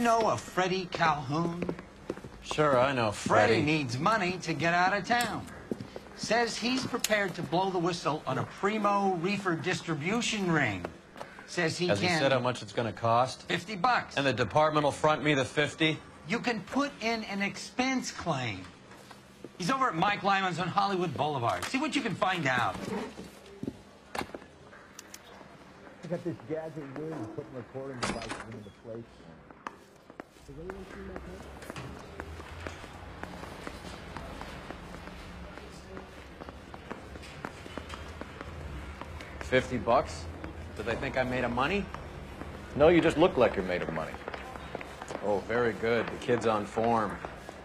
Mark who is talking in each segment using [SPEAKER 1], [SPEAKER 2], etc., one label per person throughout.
[SPEAKER 1] You know a Freddie Calhoun?
[SPEAKER 2] Sure, I know
[SPEAKER 1] Freddie
[SPEAKER 2] Freddie.
[SPEAKER 1] needs money to get out of town. Says he's prepared to blow the whistle on a primo reefer distribution ring. Says he
[SPEAKER 2] Has
[SPEAKER 1] can.
[SPEAKER 2] he said how much it's going to cost?
[SPEAKER 1] 50 bucks.
[SPEAKER 2] And the department will front me the 50?
[SPEAKER 1] You can put in an expense claim. He's over at Mike Lyman's on Hollywood Boulevard. See what you can find out.
[SPEAKER 3] I got this gadget room and putting recording devices into place. Does anyone see my car?
[SPEAKER 2] Fifty bucks? Do they think I made of money?
[SPEAKER 4] No, you just look like you're made of money.
[SPEAKER 2] Oh, very good. The kid's on form.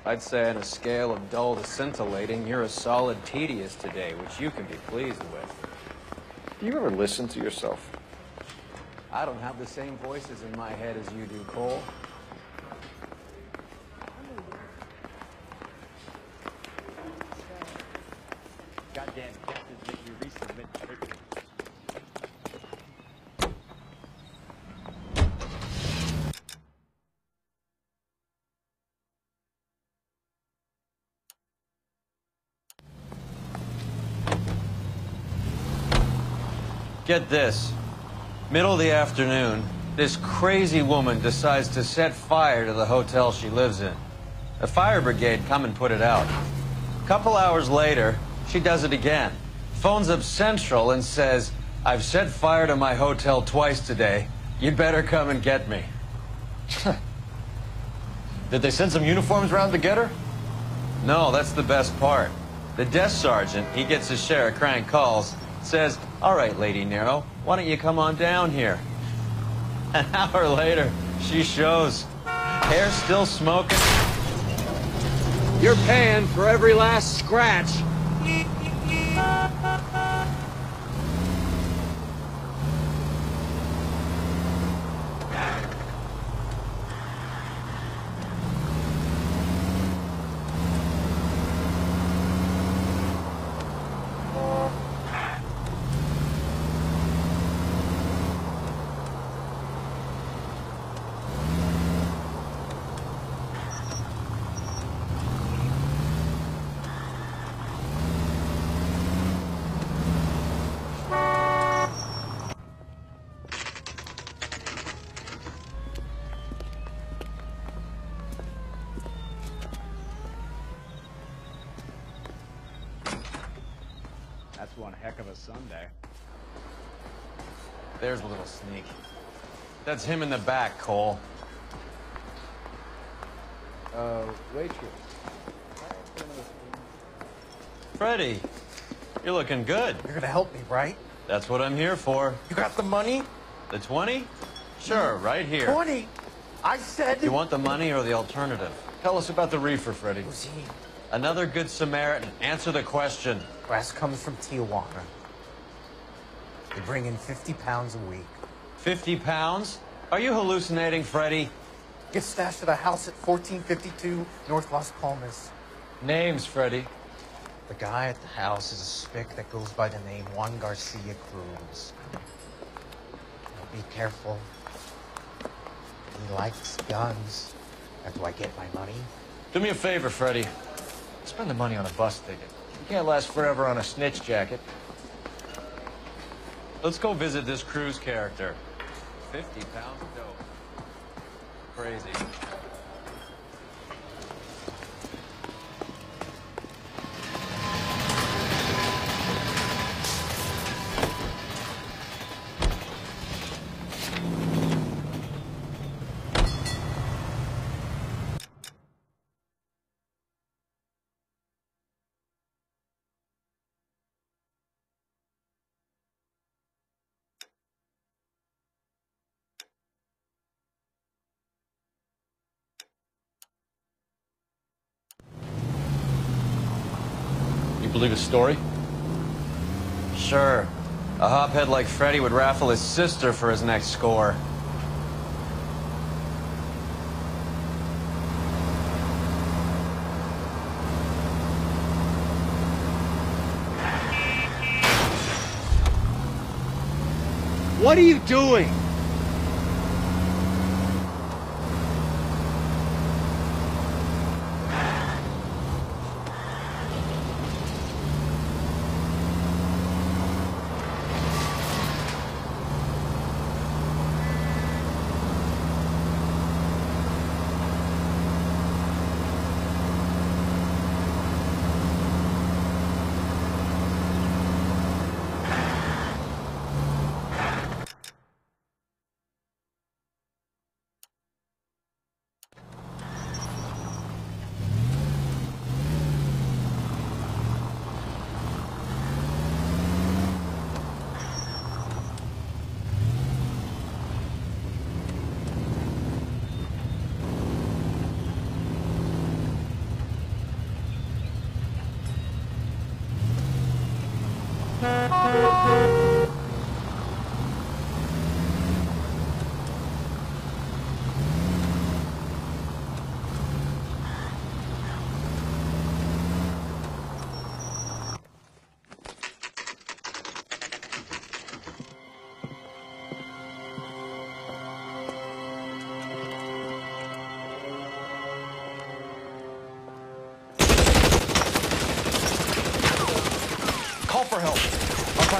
[SPEAKER 2] I'd say on a scale of dull to scintillating, you're a solid tedious today, which you can be pleased with.
[SPEAKER 4] Do you ever listen to yourself?
[SPEAKER 2] I don't have the same voices in my head as you do, Cole.
[SPEAKER 3] Goddamn captains make me resubmit everything.
[SPEAKER 2] Get this. Middle of the afternoon, this crazy woman decides to set fire to the hotel she lives in. The fire brigade come and put it out. A couple hours later, she does it again. Phones up Central and says, I've set fire to my hotel twice today. You'd better come and get me.
[SPEAKER 4] Did they send some uniforms around to get her?
[SPEAKER 2] No, that's the best part. The desk sergeant, he gets his share of crank calls, says, All right, Lady Nero, why don't you come on down here? An hour later, she shows. Hair still smoking.
[SPEAKER 5] You're paying for every last scratch.
[SPEAKER 3] That's one heck of a Sunday.
[SPEAKER 2] There's a little sneak. That's him in the back, Cole.
[SPEAKER 3] Uh, waitress.
[SPEAKER 2] Freddy, you're looking good.
[SPEAKER 6] You're gonna help me, right?
[SPEAKER 2] That's what I'm here for.
[SPEAKER 6] You got the money?
[SPEAKER 2] The 20? Sure, right here.
[SPEAKER 6] 20! I said...
[SPEAKER 2] You want the money or the alternative?
[SPEAKER 4] Tell us about the reefer, Freddie.
[SPEAKER 6] Who's he?
[SPEAKER 2] Another good Samaritan. Answer the question.
[SPEAKER 6] Brass comes from Tijuana. They bring in 50 pounds a week.
[SPEAKER 2] 50 pounds? Are you hallucinating, Freddy?
[SPEAKER 6] Gets stashed at a house at 1452 North Las Palmas.
[SPEAKER 2] Names, Freddy.
[SPEAKER 6] The guy at the house is a spick that goes by the name Juan Garcia Cruz. Now be careful. He likes guns. How do I get my money?
[SPEAKER 4] Do me a favor, Freddie. Spend the money on a bus ticket. You can't last forever on a snitch jacket.
[SPEAKER 2] Let's go visit this Cruz character. 50 pounds of dope. Crazy.
[SPEAKER 4] Believe his story?
[SPEAKER 2] Sure. A hophead like Freddie would raffle his sister for his next score.
[SPEAKER 5] What are you doing?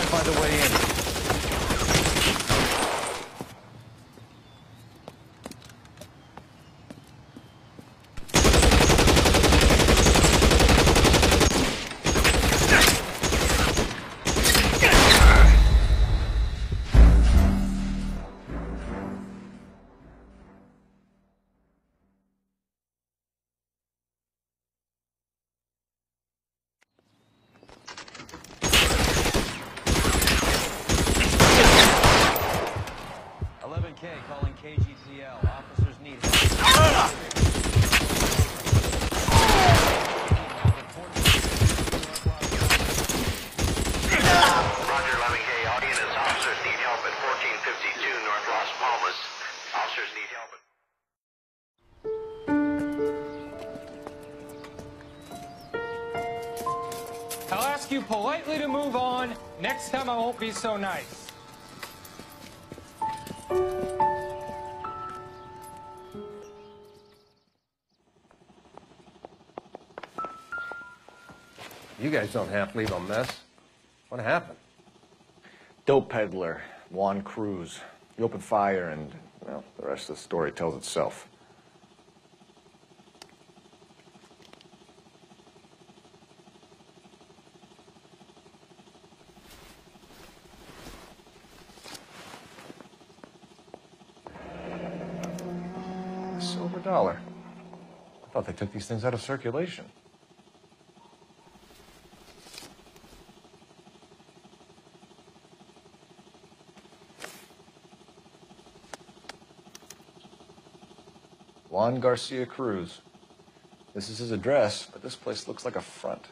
[SPEAKER 4] Find a way in.
[SPEAKER 7] You to move on. Next time I won't be so nice.
[SPEAKER 5] You guys don't have to leave a mess. What happened?
[SPEAKER 4] Dope peddler, Juan Cruz. He opened fire and, well, the rest of the story tells itself. A silver dollar. I thought they took these things out of circulation. Juan Garcia Cruz. This is his address, but this place looks like a front.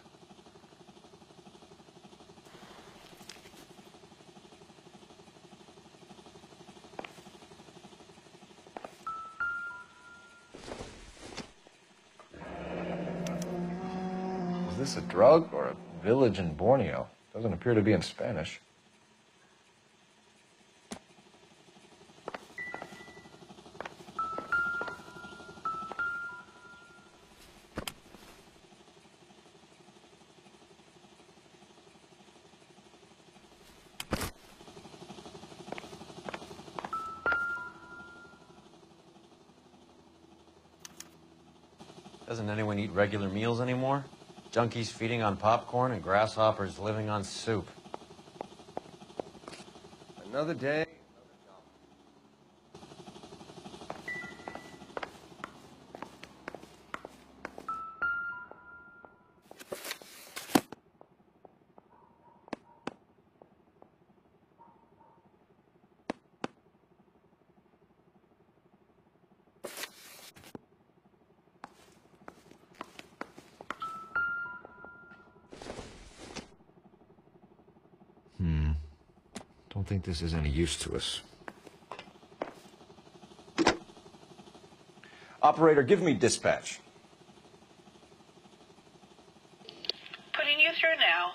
[SPEAKER 4] Drug or a village in Borneo? Doesn't appear to be in Spanish.
[SPEAKER 2] Doesn't anyone eat regular meals anymore? Junkies feeding on popcorn and grasshoppers living on soup.
[SPEAKER 5] Another day.
[SPEAKER 4] Think this is any use to us. Operator, give me dispatch.
[SPEAKER 8] Putting you through now.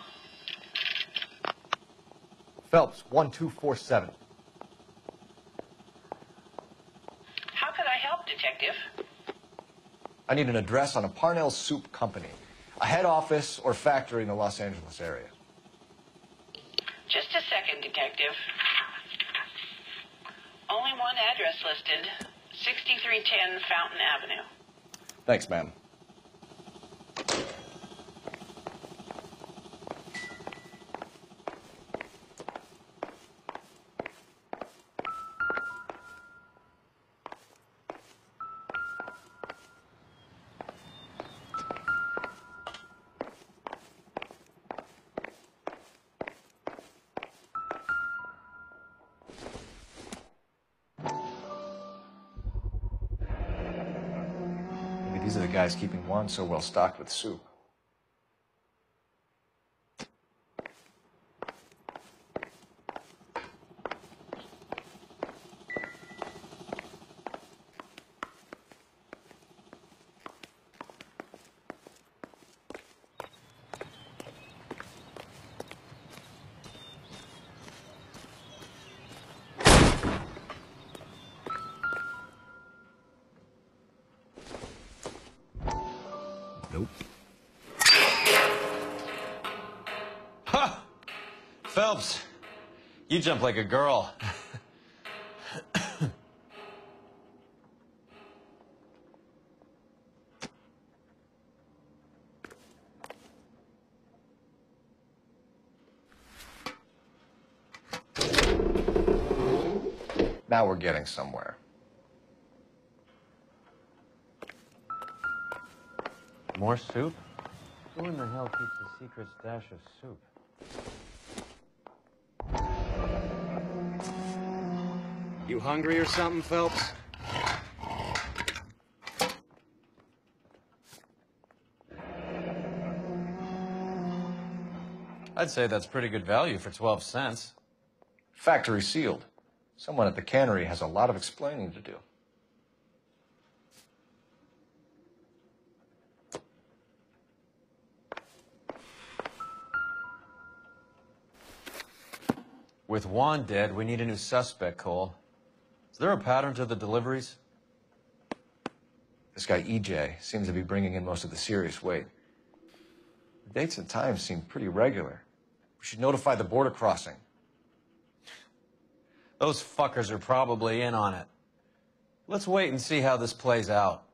[SPEAKER 4] Phelps, 1247.
[SPEAKER 8] How could I help, Detective?
[SPEAKER 4] I need an address on a Parnell Soup Company, a head office or factory in the Los Angeles area.
[SPEAKER 8] Just a second, Detective. Address listed 6310 Fountain Avenue.
[SPEAKER 4] Thanks, ma'am. Guys keeping one so well stocked with soup.
[SPEAKER 2] You jump like a girl.
[SPEAKER 4] Now we're getting somewhere.
[SPEAKER 2] More soup? Who in the hell keeps a secret stash of soup?
[SPEAKER 5] You hungry or something, Phelps?
[SPEAKER 2] I'd say that's pretty good value for 12 cents.
[SPEAKER 4] Factory sealed. Someone at the cannery has a lot of explaining to do.
[SPEAKER 2] With Juan dead, we need a new suspect, Cole. Is there a pattern to the deliveries?
[SPEAKER 4] This guy EJ seems to be bringing in most of the serious weight. The dates and times seem pretty regular. We should notify the border crossing.
[SPEAKER 2] Those fuckers are probably in on it. Let's wait and see how this plays out.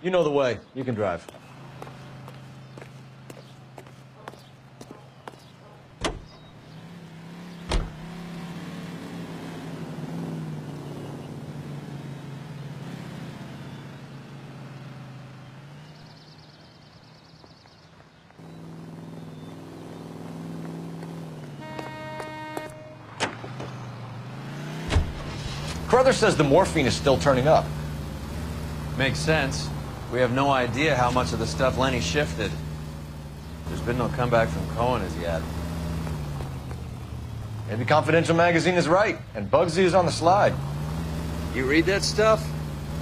[SPEAKER 4] You know the way. You can drive. Carruthers says the morphine is still turning up.
[SPEAKER 2] Makes sense. We have no idea how much of the stuff Lenny shifted. There's been no comeback from Cohen as yet.
[SPEAKER 4] Maybe Confidential Magazine is right, and Bugsy is on the slide.
[SPEAKER 5] You read that stuff?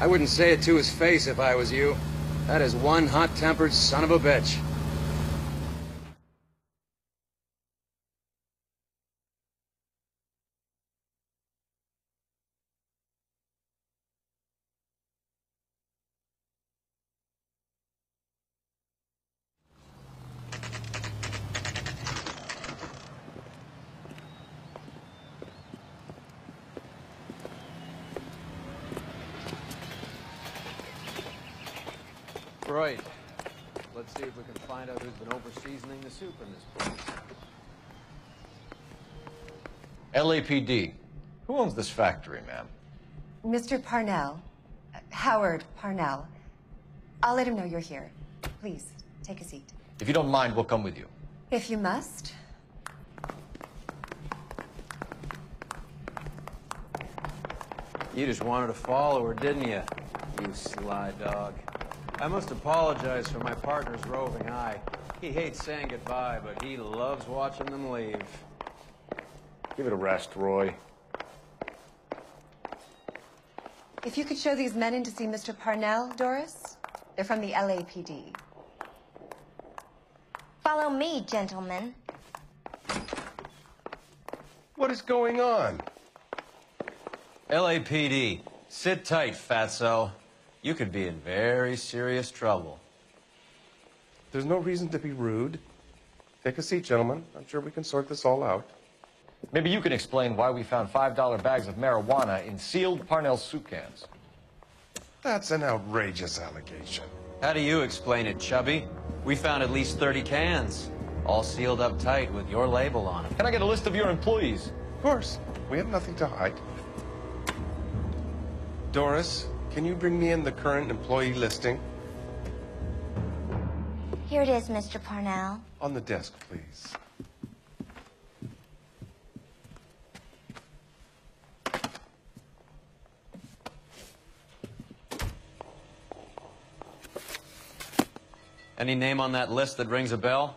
[SPEAKER 5] I wouldn't say it to his face if I was you. That is one hot-tempered son of a bitch.
[SPEAKER 2] Right. Let's see if we can find out who's been over-seasoning the soup in this place.
[SPEAKER 4] LAPD. Who owns this factory, ma'am?
[SPEAKER 9] Mr. Parnell. uh, Howard Parnell. I'll let him know you're here. Please, take a seat.
[SPEAKER 4] If you don't mind, we'll come with you.
[SPEAKER 9] If you must.
[SPEAKER 2] You just wanted to follow her, didn't you? You sly dog. I must apologize for my partner's roving eye. He hates saying goodbye, but he loves watching them leave.
[SPEAKER 4] Give it a rest, Roy.
[SPEAKER 9] If you could show these men in to see Mr. Parnell, Doris. They're from the LAPD.
[SPEAKER 10] Follow me, gentlemen.
[SPEAKER 5] What is going on?
[SPEAKER 2] LAPD, sit tight, fatso. You could be in very serious trouble.
[SPEAKER 11] There's no reason to be rude. Take a seat, gentlemen. I'm sure we can sort this all out.
[SPEAKER 4] Maybe you can explain why we found $5 bags of marijuana in sealed Parnell soup cans.
[SPEAKER 11] That's an outrageous allegation.
[SPEAKER 2] How do you explain it, Chubby? We found at least 30 cans, all sealed up tight with your label on them.
[SPEAKER 4] Can I get a list of your employees?
[SPEAKER 11] Of course. We have nothing to hide. Doris, can you bring me in the current employee listing?
[SPEAKER 10] Here it is, Mr. Parnell.
[SPEAKER 11] On the desk, please.
[SPEAKER 2] Any name on that list that rings a bell?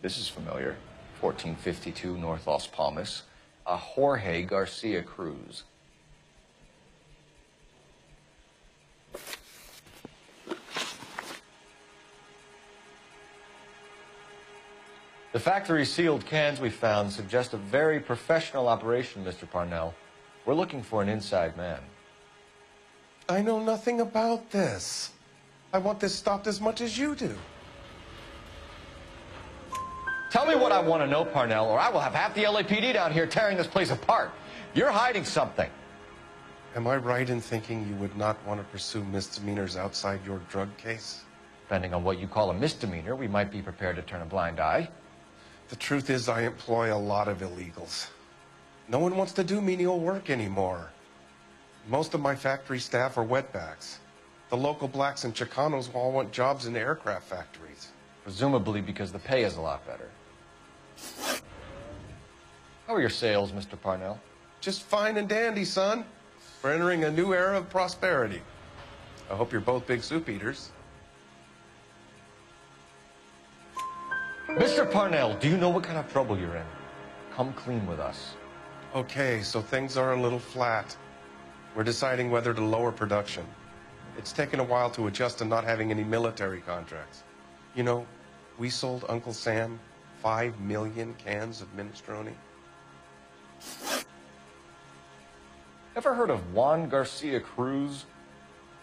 [SPEAKER 4] This is familiar. 1452 North Las Palmas. A Jorge Garcia Cruz. The factory sealed cans we found suggest a very professional operation, Mr. Parnell. We're looking for an inside man.
[SPEAKER 11] I know nothing about this. I want this stopped as much as you do.
[SPEAKER 4] Tell me what I want to know, Parnell, or I will have half the LAPD down here tearing this place apart. You're hiding something.
[SPEAKER 11] Am I right in thinking you would not want to pursue misdemeanors outside your drug case?
[SPEAKER 4] Depending on what you call a misdemeanor, we might be prepared to turn a blind eye.
[SPEAKER 11] The truth is, I employ a lot of illegals. No one wants to do menial work anymore. Most of my factory staff are wetbacks. The local blacks and Chicanos all want jobs in aircraft factories.
[SPEAKER 4] Presumably because the pay is a lot better. How are your sales, Mr. Parnell?
[SPEAKER 11] Just fine and dandy, son. We're entering a new era of prosperity. I hope you're both big soup eaters.
[SPEAKER 4] Mr. Parnell, do you know what kind of trouble you're in? Come clean with us.
[SPEAKER 11] Okay, so things are a little flat. We're deciding whether to lower production. It's taken a while to adjust to not having any military contracts. You know, we sold Uncle Sam five million cans of minestrone.
[SPEAKER 4] Ever heard of Juan Garcia Cruz?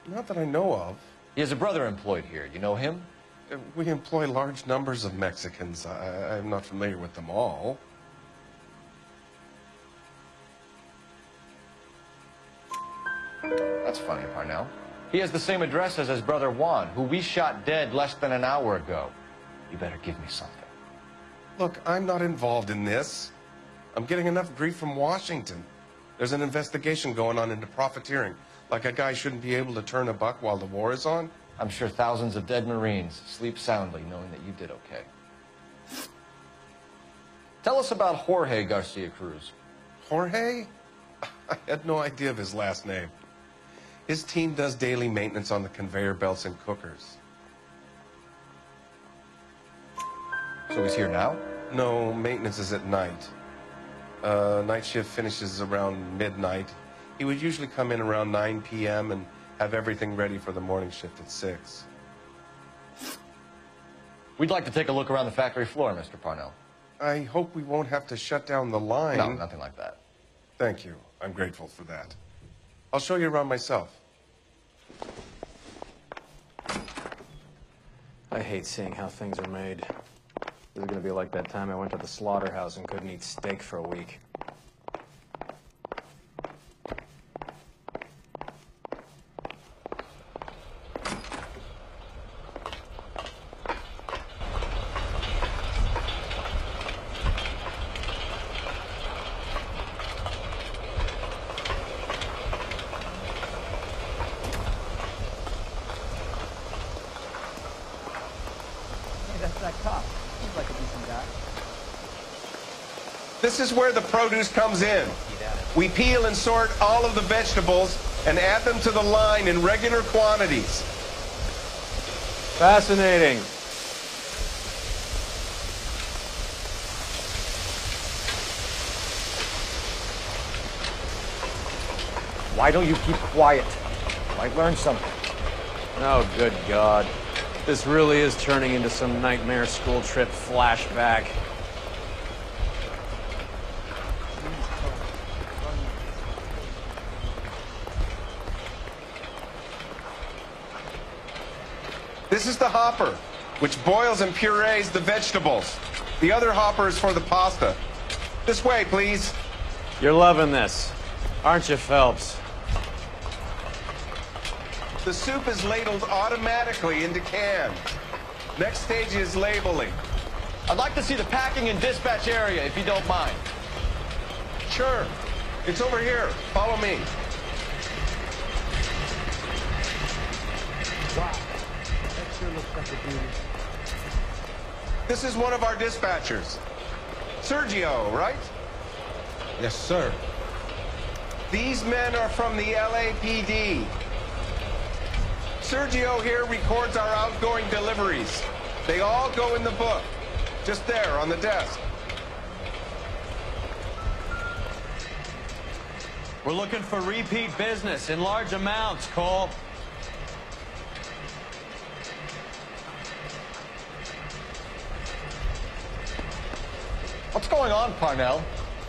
[SPEAKER 11] Not that I know of.
[SPEAKER 4] He has a brother employed here. You know him?
[SPEAKER 11] We employ large numbers of Mexicans. I, I'm not familiar with them all.
[SPEAKER 4] That's funny, Parnell. He has the same address as his brother Juan, who we shot dead less than an hour ago. You better give me something.
[SPEAKER 11] Look, I'm not involved in this. I'm getting enough grief from Washington. There's an investigation going on into profiteering. Like a guy shouldn't be able to turn a buck while the war is on.
[SPEAKER 4] I'm sure thousands of dead Marines sleep soundly knowing that you did okay. Tell us about Jorge Garcia Cruz.
[SPEAKER 11] Jorge? I had no idea of his last name. His team does daily maintenance on the conveyor belts and cookers.
[SPEAKER 4] So he's here now?
[SPEAKER 11] No, maintenance is at night. Uh, night shift finishes around midnight. He would usually come in around 9 p.m. and have everything ready for the morning shift at 6.
[SPEAKER 4] We'd like to take a look around the factory floor, Mr. Parnell.
[SPEAKER 11] I hope we won't have to shut down the line.
[SPEAKER 4] No, nothing like that.
[SPEAKER 11] Thank you. I'm grateful for that. I'll show you around myself.
[SPEAKER 12] I hate seeing how things are made. This is gonna be like that time I went to the slaughterhouse and couldn't eat steak for a week.
[SPEAKER 3] Hey, that's that cop. Seems like a decent guy.
[SPEAKER 11] This is where the produce comes in. We peel and sort all of the vegetables and add them to the line in regular quantities.
[SPEAKER 12] Fascinating.
[SPEAKER 3] Why don't you keep quiet? Might learn something.
[SPEAKER 12] Oh, good God. This really is turning into some nightmare school trip flashback.
[SPEAKER 11] This is the hopper, which boils and purees the vegetables. The other hopper is for the pasta. This way, please.
[SPEAKER 12] You're loving this, aren't you, Phelps?
[SPEAKER 11] The soup is ladled automatically into cans. Next stage is labeling.
[SPEAKER 4] I'd like to see the packing and dispatch area, if you don't mind.
[SPEAKER 11] Sure. It's over here. Follow me. This is one of our dispatchers. Sergio, right?
[SPEAKER 13] Yes, sir.
[SPEAKER 11] These men are from the LAPD. Sergio here records our outgoing deliveries. They all go in the book. Just there on the desk.
[SPEAKER 2] We're looking for repeat business in large amounts, Cole.
[SPEAKER 4] Going on, Parnell?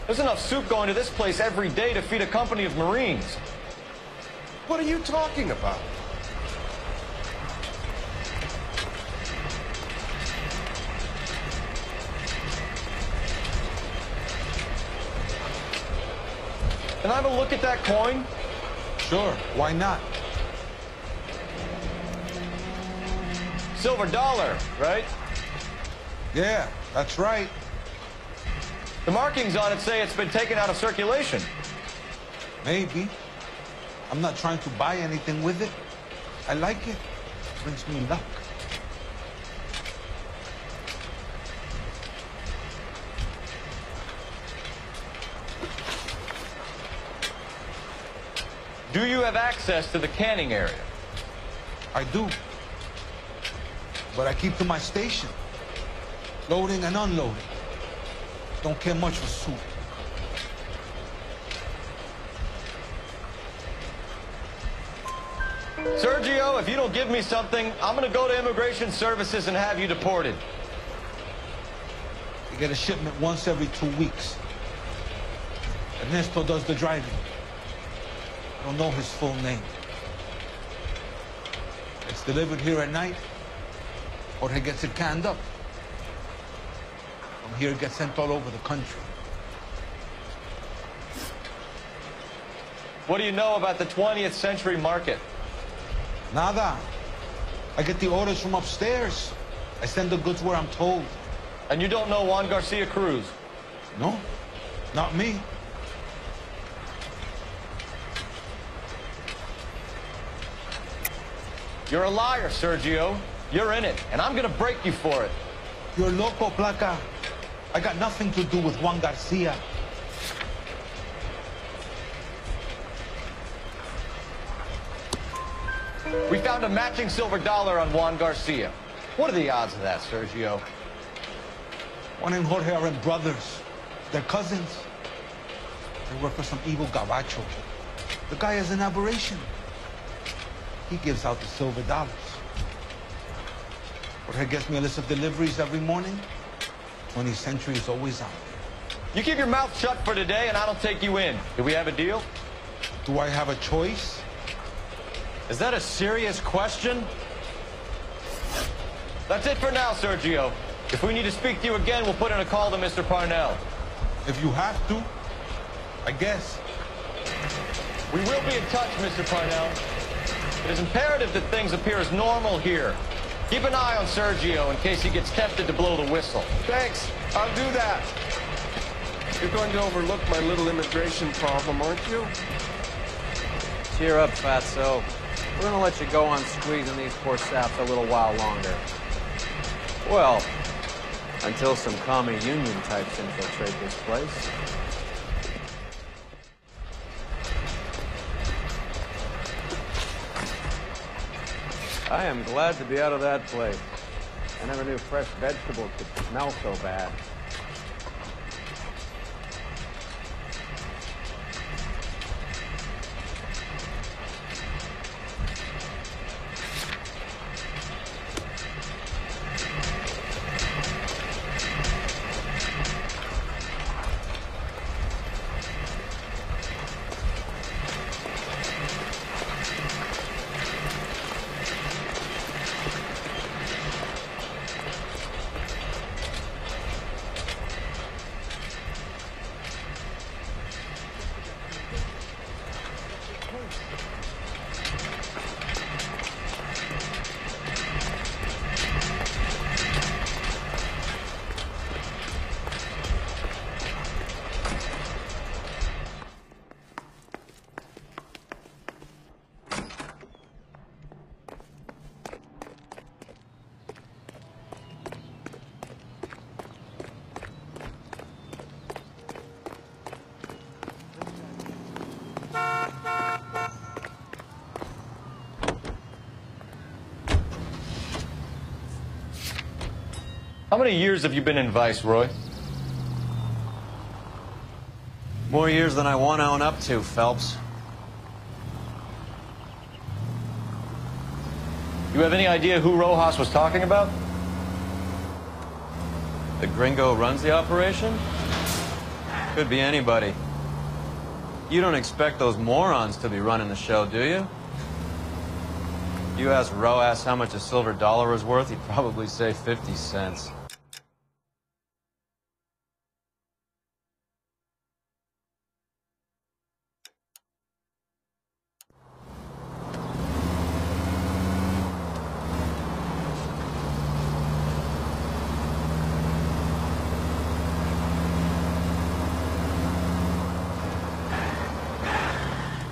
[SPEAKER 4] There's enough soup going to this place every day to feed a company of Marines.
[SPEAKER 11] What are you talking about?
[SPEAKER 4] Can I have a look at that coin?
[SPEAKER 13] Sure, why not?
[SPEAKER 4] Silver dollar, right?
[SPEAKER 13] Yeah, that's right.
[SPEAKER 4] The markings on it say it's been taken out of circulation.
[SPEAKER 13] Maybe. I'm not trying to buy anything with it. I like it. Brings me luck.
[SPEAKER 4] Do you have access to the canning area?
[SPEAKER 13] I do. But I keep to my station. Loading and unloading. Don't care much for soup.
[SPEAKER 4] Sergio, if you don't give me something, I'm gonna go to Immigration Services and have you deported.
[SPEAKER 13] You get a shipment once every two weeks. Ernesto does the driving. I don't know his full name. It's delivered here at night, or he gets it canned up. Here, it gets sent all over the country.
[SPEAKER 4] What do you know about the 20th century market?
[SPEAKER 13] Nada. I get the orders from upstairs. I send the goods where I'm told.
[SPEAKER 4] And you don't know Juan Garcia Cruz?
[SPEAKER 13] No, not me.
[SPEAKER 4] You're a liar, Sergio. You're in it, and I'm gonna break you for it.
[SPEAKER 13] You're loco, Placa. I got nothing to do with Juan Garcia.
[SPEAKER 4] We found a matching silver dollar on Juan Garcia. What are the odds of that, Sergio?
[SPEAKER 13] Juan and Jorge are brothers. They're cousins. They work for some evil gabacho. The guy is an aberration. He gives out the silver dollars. Jorge gets me a list of deliveries every morning. 20th century is always on.
[SPEAKER 4] You keep your mouth shut for today, and I don't take you in. Do we have a deal?
[SPEAKER 13] Do I have a choice?
[SPEAKER 2] Is that a serious question?
[SPEAKER 4] That's it for now, Sergio. If we need to speak to you again, we'll put in a call to Mr. Parnell.
[SPEAKER 13] If you have to, I guess.
[SPEAKER 4] We will be in touch, Mr. Parnell. It is imperative that things appear as normal here. Keep an eye on Sergio in case he gets tempted to blow the whistle.
[SPEAKER 11] Thanks. I'll do that. You're going to overlook my little immigration problem, aren't you?
[SPEAKER 12] Cheer up, fatso. We're gonna let you go on squeezing these poor saps a little while longer. Well, until some commie union types infiltrate this place. I am glad to be out of that place. I never knew fresh vegetables could smell so bad.
[SPEAKER 4] How many years have you been in Vice, Roy?
[SPEAKER 2] More years than I want to own up to, Phelps.
[SPEAKER 4] You have any idea who Rojas was talking about?
[SPEAKER 2] The gringo runs the operation? Could be anybody. You don't expect those morons to be running the show, do you? You ask Rojas how much a silver dollar is worth, he'd probably say 50 cents.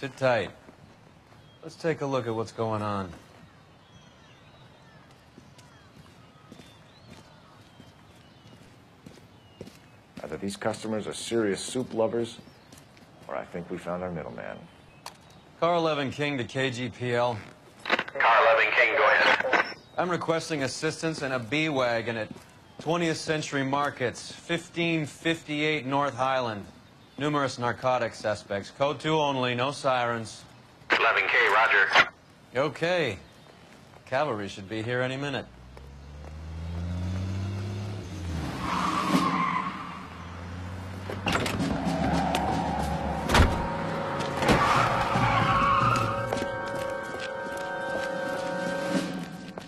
[SPEAKER 2] Sit tight. Let's take a look at what's going on.
[SPEAKER 14] Either these customers are serious soup lovers, or I think we found our middleman.
[SPEAKER 2] Car 11 King to KGPL.
[SPEAKER 15] Car 11 King, go ahead.
[SPEAKER 2] I'm requesting assistance in a B-Wagon at 20th Century Markets, 1558 North Highland. Numerous narcotic suspects. Code 2 only, no sirens.
[SPEAKER 15] 11K, roger.
[SPEAKER 2] Okay. Cavalry should be here any minute.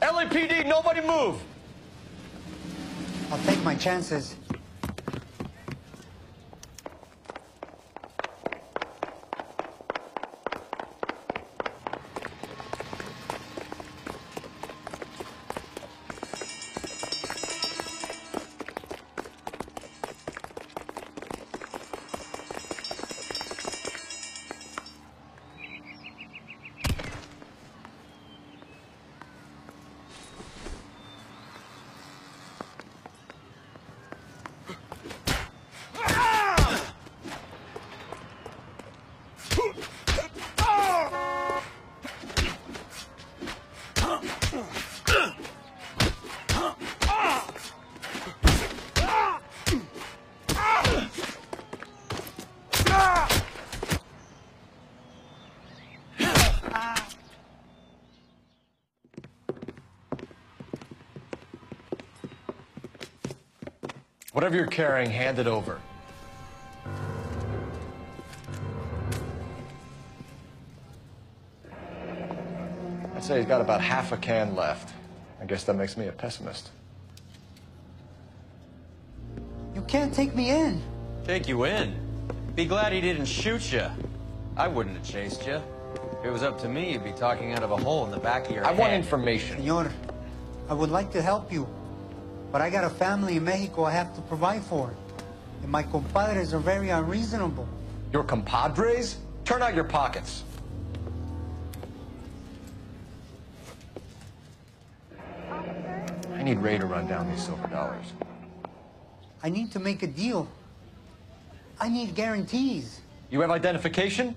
[SPEAKER 4] LAPD, nobody move!
[SPEAKER 16] I'll take my chances.
[SPEAKER 4] Whatever you're carrying, hand it over. I'd say he's got about half a can left. I guess that makes me a pessimist.
[SPEAKER 16] You can't take me in.
[SPEAKER 2] Take you in. Be glad he didn't shoot you. I wouldn't have chased you. If it was up to me, you'd be talking out of a hole in the back of your
[SPEAKER 4] I
[SPEAKER 2] head.
[SPEAKER 4] I want information.
[SPEAKER 16] Senor, I would like to help you, but I got a family in Mexico I have to provide for. And my compadres are very unreasonable.
[SPEAKER 4] Your compadres? Turn out your pockets. I need Ray to run down these silver dollars.
[SPEAKER 16] I need to make a deal. I need guarantees.
[SPEAKER 4] You have identification?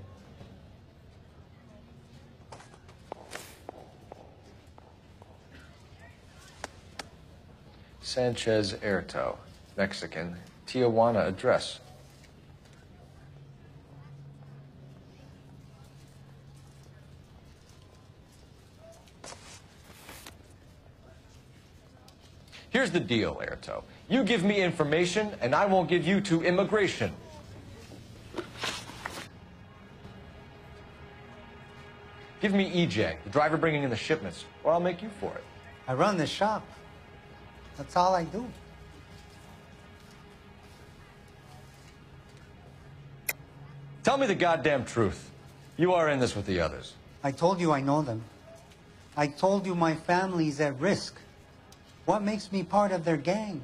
[SPEAKER 4] Sanchez Erto, Mexican, Tijuana address. Here's the deal, Erto. You give me information, and I won't give you to immigration. Give me EJ, the driver bringing in the shipments, or I'll make you for it.
[SPEAKER 16] I run this shop. That's all I do.
[SPEAKER 4] Tell me the goddamn truth. You are in this with the others.
[SPEAKER 16] I told you I know them. I told you my family's at risk. What makes me part of their gang?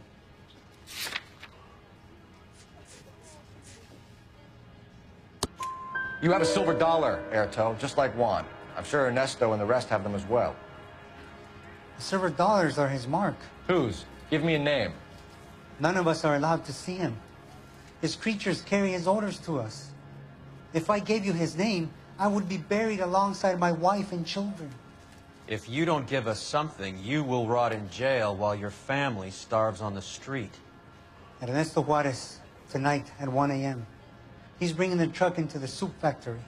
[SPEAKER 14] You have a silver dollar, Erto, just like Juan. I'm sure Ernesto and the rest have them as well.
[SPEAKER 16] The silver dollars are his mark.
[SPEAKER 4] Whose? Give me a name.
[SPEAKER 16] None of us are allowed to see him. His creatures carry his orders to us. If I gave you his name, I would be buried alongside my wife and children.
[SPEAKER 2] If you don't give us something, you will rot in jail while your family starves on the street.
[SPEAKER 16] Ernesto Juarez, tonight at 1 a.m. He's bringing the truck into the soup factory.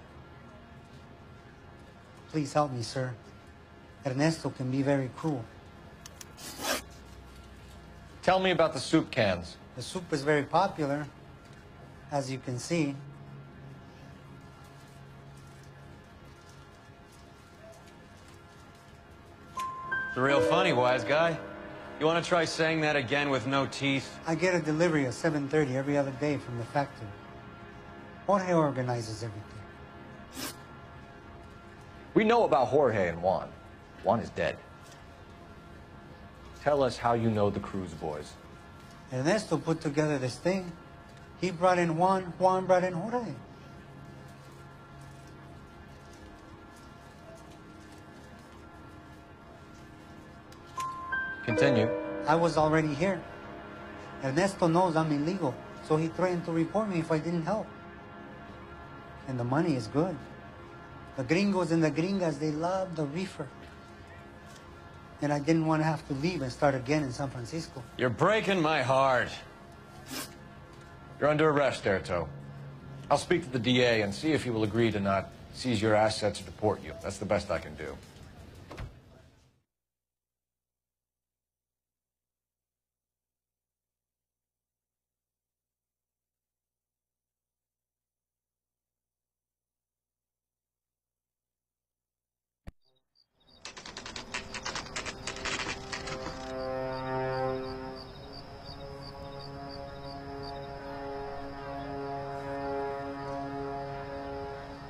[SPEAKER 16] Please help me, sir. Ernesto can be very cruel.
[SPEAKER 4] Tell me about the soup cans.
[SPEAKER 16] The soup is very popular, as you can see.
[SPEAKER 2] It's real funny, wise guy. You want to try saying that again with no teeth?
[SPEAKER 16] I get a delivery at 7.30 every other day from the factory. Jorge organizes everything.
[SPEAKER 14] We know about Jorge and Juan. Juan is dead. Tell us how you know the Cruz boys.
[SPEAKER 16] Ernesto put together this thing. He brought in Juan, Juan brought in Jorge.
[SPEAKER 2] Continue.
[SPEAKER 16] I was already here. Ernesto knows I'm illegal, so he threatened to report me if I didn't help. And the money is good. The gringos and the gringas, they love the reefer. And I didn't want to have to leave and start again in San Francisco.
[SPEAKER 2] You're breaking my heart.
[SPEAKER 14] You're under arrest, Erto. I'll speak to the DA and see if he will agree to not seize your assets or deport you. That's the best I can do.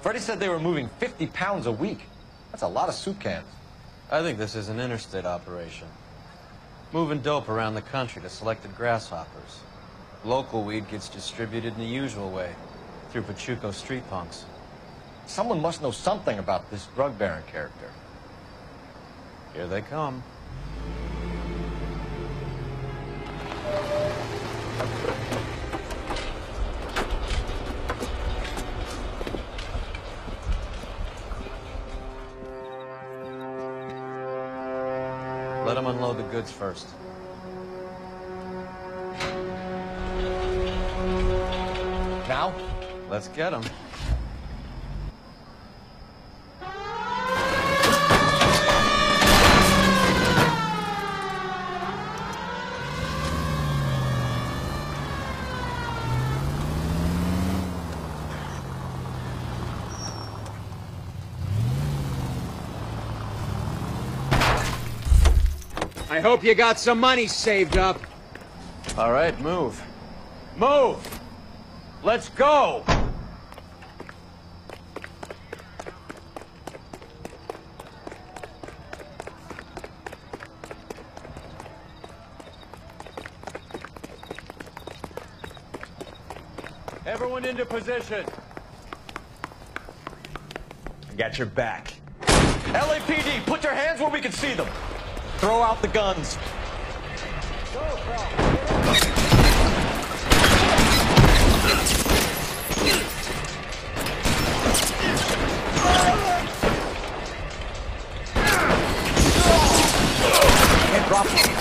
[SPEAKER 4] Freddie said they were moving 50 pounds a week. That's a lot of soup cans.
[SPEAKER 2] I think this is an interstate operation. Moving dope around the country to selected grasshoppers. Local weed gets distributed in the usual way, through Pachuco street punks.
[SPEAKER 4] Someone must know something about this drug baron character.
[SPEAKER 2] Here they come. Goods first.
[SPEAKER 4] Now?
[SPEAKER 2] Let's get them.
[SPEAKER 5] Hope you got some money saved up.
[SPEAKER 2] All right, move. Move! Let's go! Everyone into position.
[SPEAKER 4] I got your back. LAPD, put your hands where we can see them. Throw out the guns.
[SPEAKER 14] Can't drop
[SPEAKER 4] Just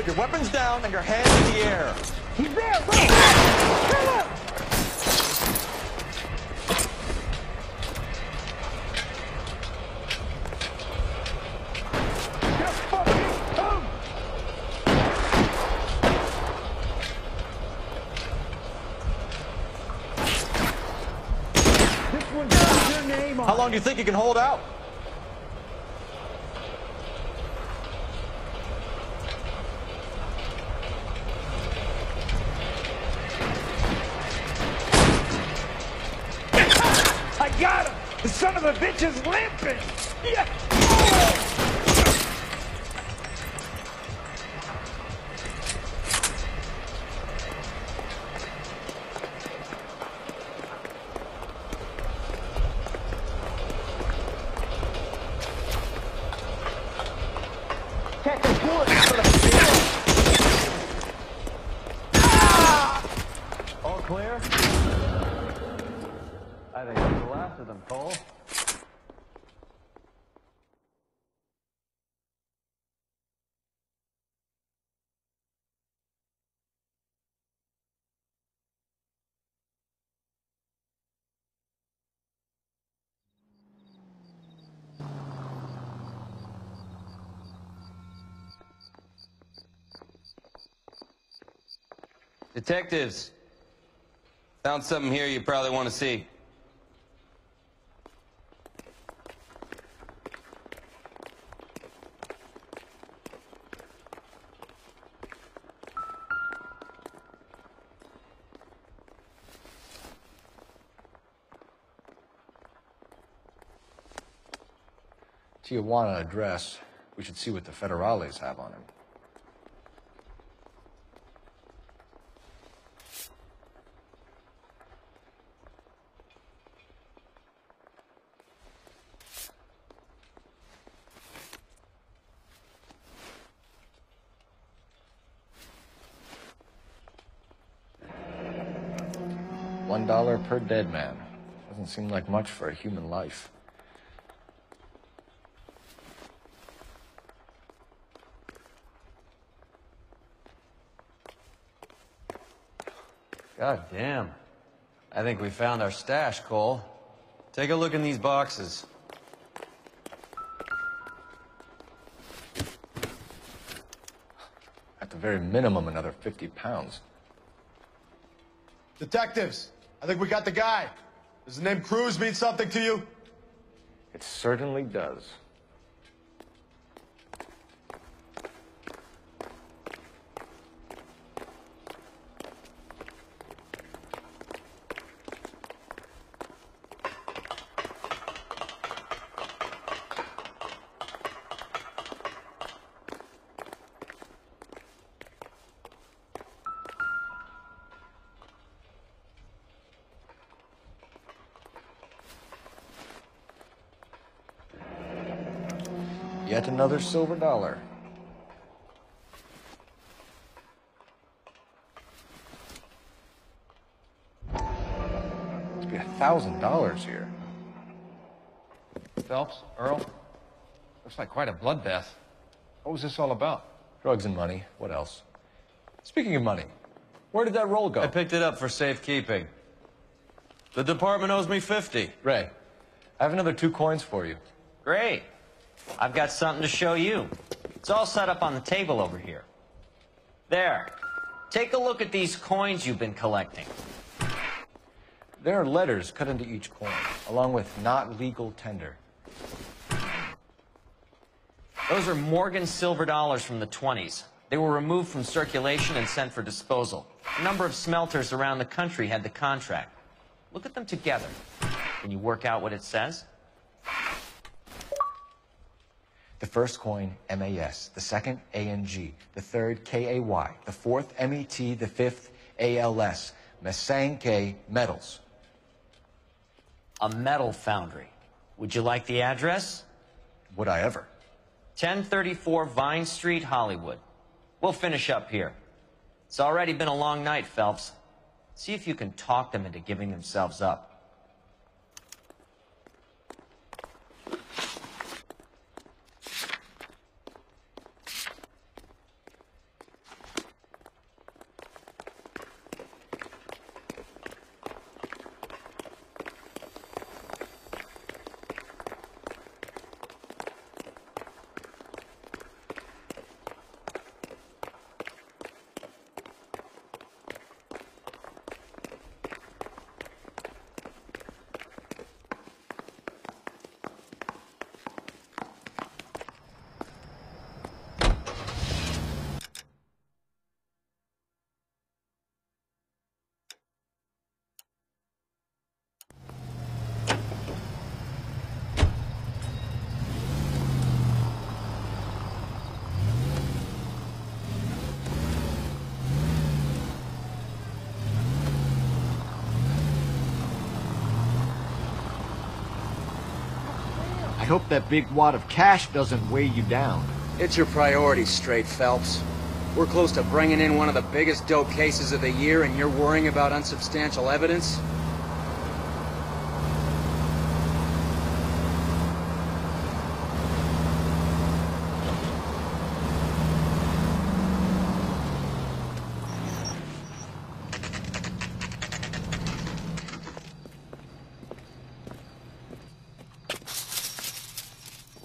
[SPEAKER 3] Put your weapons down and your hands in the air.
[SPEAKER 17] He's there! Look! Kill him! Come! This one's got your name on
[SPEAKER 3] How long do you think you can hold out?
[SPEAKER 18] Detectives, found something here you probably want to see.
[SPEAKER 4] Tijuana address. We should see what the federales have on him. One dollar per dead man. Doesn't seem like much for a human life.
[SPEAKER 2] God damn. I think we found our stash, Cole. Take a look in these boxes.
[SPEAKER 4] At the very minimum, another 50 pounds.
[SPEAKER 19] Detectives, I think we got the guy. Does the name Cruz mean something to you?
[SPEAKER 4] It certainly does. Yet another silver dollar. Must be a thousand dollars here.
[SPEAKER 20] Phelps, Earle, looks like quite a bloodbath. What was this all about?
[SPEAKER 4] Drugs and money. What else? Speaking of money, where did that roll go?
[SPEAKER 2] I picked it up for safekeeping. The department owes me 50.
[SPEAKER 4] Ray, I have another two coins for you.
[SPEAKER 1] Great. I've got something to show you. It's all set up on the table over here. There. Take a look at these coins you've been collecting.
[SPEAKER 4] There are letters cut into each coin, along with not legal tender.
[SPEAKER 1] Those are Morgan silver dollars from the 20s. They were removed from circulation and sent for disposal. A number of smelters around the country had the contract. Look at them together. Can you work out what it says?
[SPEAKER 4] The first coin, MAS. The second, ANG. The third, KAY. The fourth, MET. The fifth, ALS. Masangkay Metals.
[SPEAKER 1] A metal foundry. Would you like the address?
[SPEAKER 4] Would I ever?
[SPEAKER 1] 1034 Vine Street, Hollywood. We'll finish up here. It's already been a long night, Phelps. See if you can talk them into giving themselves up.
[SPEAKER 4] hope that big wad of cash doesn't weigh you down.
[SPEAKER 21] It's your priorities straight, Phelps. We're close to bringing in one of the biggest dope cases of the year, and you're worrying about unsubstantial evidence?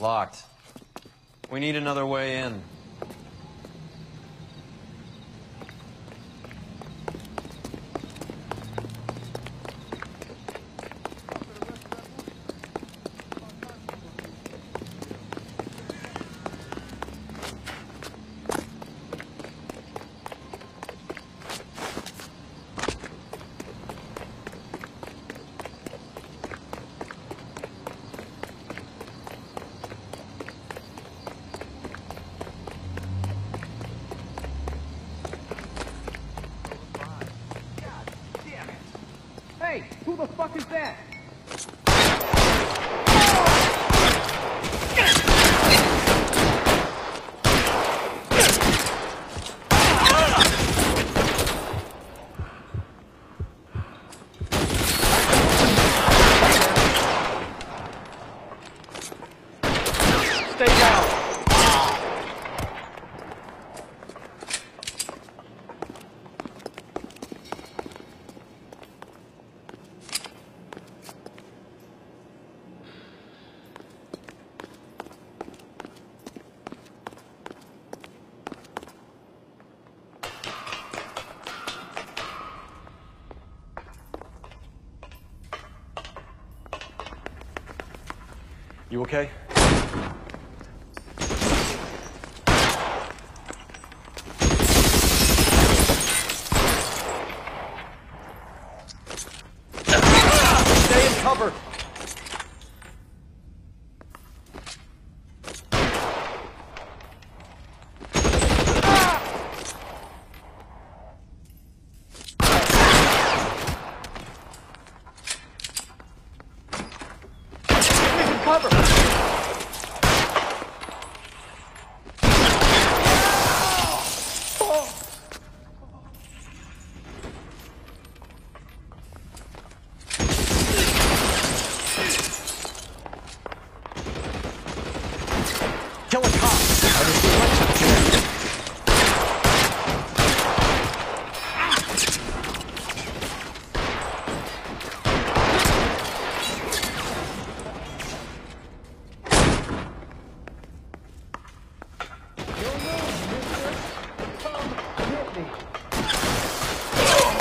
[SPEAKER 2] Locked. We need another way in.
[SPEAKER 4] Hey, who the fuck is that?
[SPEAKER 2] Stay down.
[SPEAKER 4] You okay? Stay in cover! Cover! Kill a cop!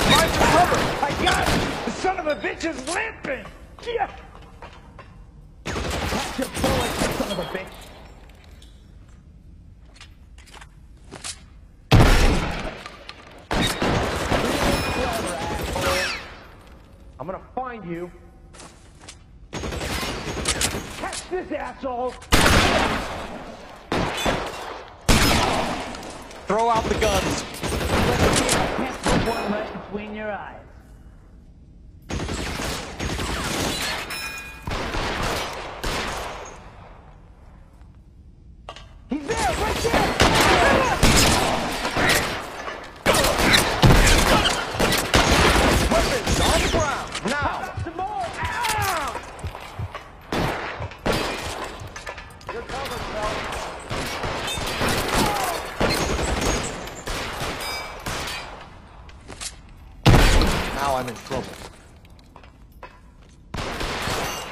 [SPEAKER 3] Find the cover! I got it! The son of a bitch is limping! Yeah! Catch your bullet, you son of a bitch! You. Catch this asshole!
[SPEAKER 4] Throw out the guns!
[SPEAKER 3] Can't put one right between your eyes. He's there, right there!
[SPEAKER 4] Weapons on the ground! Now!
[SPEAKER 3] Some more! Ow!
[SPEAKER 4] You're covered, Phelps. Now I'm in trouble.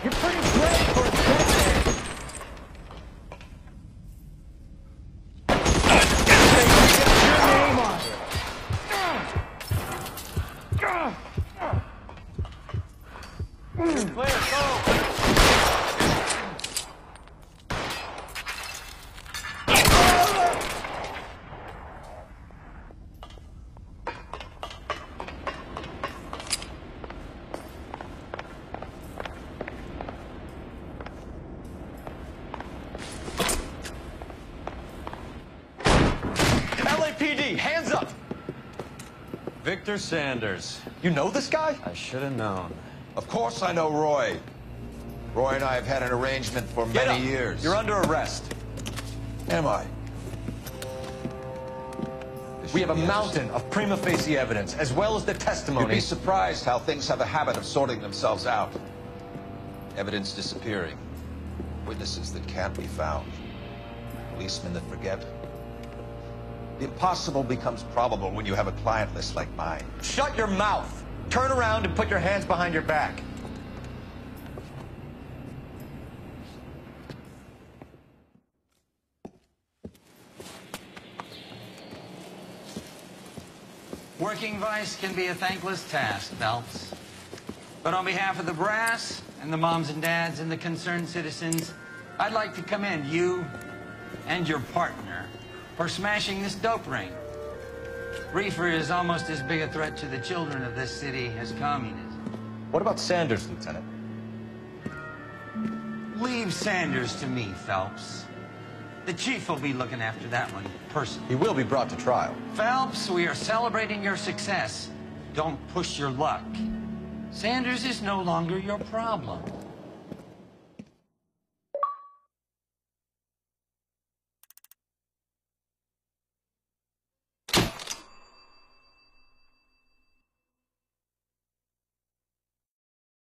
[SPEAKER 3] You're pretty brave for a dead Your name on it.
[SPEAKER 2] Clear, go!
[SPEAKER 22] LAPD, hands up!
[SPEAKER 2] Victor Sanders.
[SPEAKER 22] You know this guy?
[SPEAKER 2] I should have known.
[SPEAKER 22] Of course I know Roy. Roy and I have had an arrangement for
[SPEAKER 23] Get
[SPEAKER 22] many
[SPEAKER 23] up.
[SPEAKER 22] years.
[SPEAKER 23] You're under arrest.
[SPEAKER 22] Am I?
[SPEAKER 4] We have a mountain of prima facie evidence, as well as the testimony.
[SPEAKER 22] You'd be surprised how things have a habit of sorting themselves out. Evidence disappearing. Witnesses that can't be found. Policemen that forget. The impossible becomes probable when you have a client list like mine.
[SPEAKER 4] Shut your mouth. Turn around and put your hands behind your back.
[SPEAKER 21] Working vice can be a thankless task, Phelps. But on behalf of the brass and the moms and dads and the concerned citizens, I'd like to commend you and your partner for smashing this dope ring. Reefer is almost as big a threat to the children of this city as communism.
[SPEAKER 4] What about Sanders, Lieutenant?
[SPEAKER 21] Leave Sanders to me, Phelps. The chief will be looking after that one personally.
[SPEAKER 4] He will be brought to trial.
[SPEAKER 21] Phelps, we are celebrating your success. Don't push your luck. Sanders is no longer your problem.